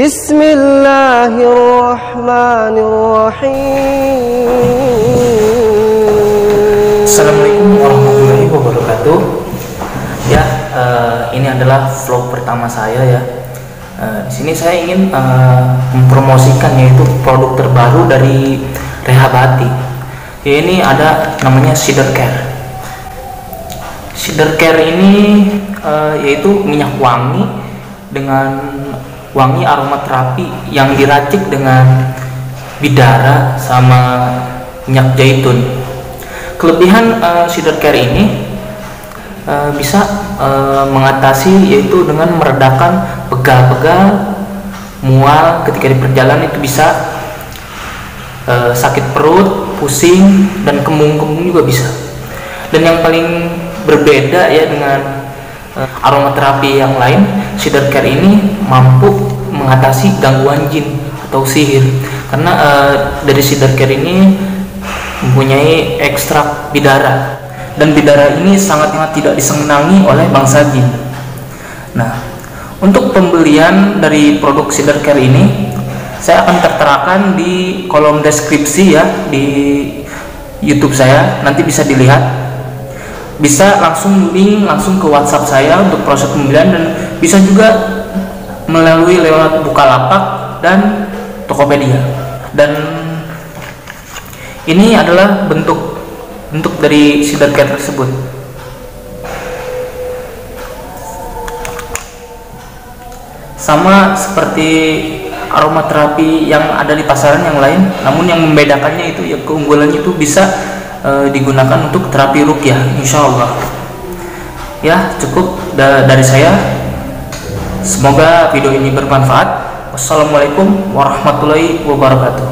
بسم الله الرحمن الرحيم Assalamualaikum warahmatullahi wabarakatuh. Ya, eh, ini adalah vlog pertama saya ya. Eh, di sini saya ingin eh, mempromosikan yaitu produk terbaru dari Rehabati. Ya, ini ada namanya Cedar Care. Cedar Care ini eh, yaitu minyak wangi dengan wangi aromaterapi yang diracik dengan bidara sama minyak zaitun. Kelebihan uh, Cedar Care ini uh, bisa uh, mengatasi yaitu dengan meredakan pegal-pegal mual. Ketika di perjalanan itu bisa uh, sakit perut pusing dan kembung-kembung juga bisa. Dan yang paling berbeda ya dengan aromaterapi yang lain Cedar Care ini mampu mengatasi gangguan jin atau sihir karena uh, dari Cedar Care ini mempunyai ekstrak bidara dan bidara ini sangat-sangat tidak disenangi oleh bangsa jin. Nah, untuk pembelian dari produk Cedar Care ini saya akan terterakan di kolom deskripsi ya di YouTube saya, nanti bisa dilihat. Bisa langsung link langsung ke WhatsApp saya untuk proses pembelian dan bisa juga melalui lewat Bukalapak dan Tokopedia. Dan ini adalah bentuk bentuk dari Cedar Care tersebut. Sama seperti aromaterapi yang ada di pasaran yang lain, namun yang membedakannya itu ya keunggulannya itu bisa e, digunakan untuk terapi rukyah, insya Allah. Ya cukup da dari saya. Semoga video ini bermanfaat. Wassalamualaikum warahmatullahi wabarakatuh.